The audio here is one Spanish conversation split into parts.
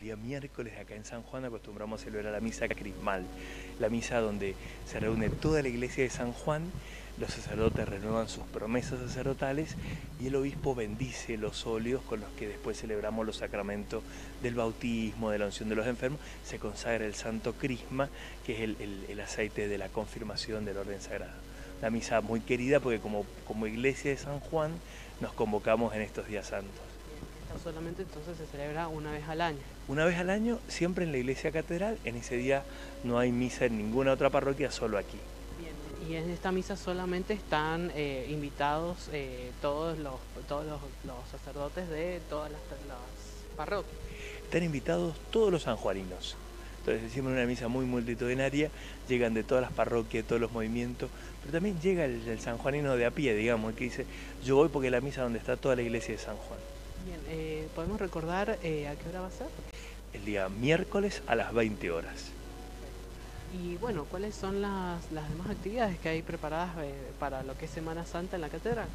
el día miércoles acá en San Juan acostumbramos a celebrar la misa crismal, la misa donde se reúne toda la iglesia de San Juan, los sacerdotes renuevan sus promesas sacerdotales y el obispo bendice los óleos con los que después celebramos los sacramentos del bautismo, de la unción de los enfermos, se consagra el santo crisma, que es el, aceite de la confirmación del orden sagrado. La misa muy querida porque como, como iglesia de San Juan nos convocamos en estos días santos solamente entonces se celebra una vez al año. Una vez al año, siempre en la iglesia catedral. En ese día no hay misa en ninguna otra parroquia, solo aquí. Bien, y en esta misa solamente están eh, invitados eh, todos, los, todos los, sacerdotes de todas las, parroquias. Están invitados todos los sanjuaninos. Entonces decimos una misa muy multitudinaria, llegan de todas las parroquias, de todos los movimientos, pero también llega el, el sanjuanino de a pie, digamos, el que dice, yo voy porque es la misa donde está toda la iglesia de San Juan. Bien, eh, ¿podemos recordar eh, a qué hora va a ser? El día miércoles a las 20 horas. Y bueno, ¿cuáles son las, demás actividades que hay preparadas eh, para lo que es Semana Santa en la catedral?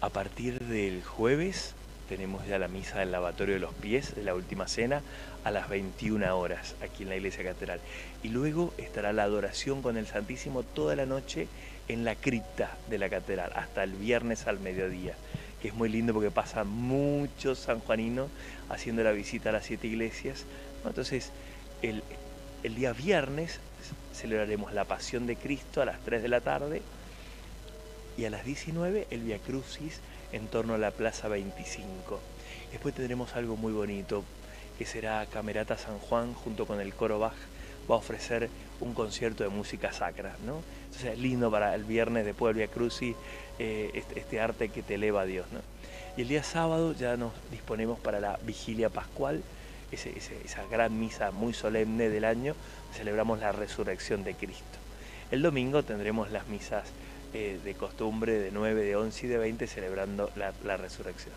A partir del jueves tenemos ya la misa del lavatorio de los pies, de la última cena, a las 21 horas aquí en la iglesia catedral. Y luego estará la adoración con el Santísimo toda la noche en la cripta de la catedral, hasta el viernes al mediodía que es muy lindo porque pasan muchos sanjuaninos haciendo la visita a las siete iglesias. Entonces, el, día viernes celebraremos la Pasión de Cristo a las 3 de la tarde y a las 19 el Via Crucis en torno a la Plaza 25. Después tendremos algo muy bonito que será Camerata San Juan junto con el coro Bach va a ofrecer un concierto de música sacra, ¿no? Entonces es lindo para el viernes después del Via Crucis eh, este, este, arte que te eleva a Dios. Y el día sábado ya nos disponemos para la vigilia pascual, esa gran misa muy solemne del año, celebramos la resurrección de Cristo. El domingo tendremos las misas eh, de costumbre de 9, de 11 y de 20 celebrando la resurrección.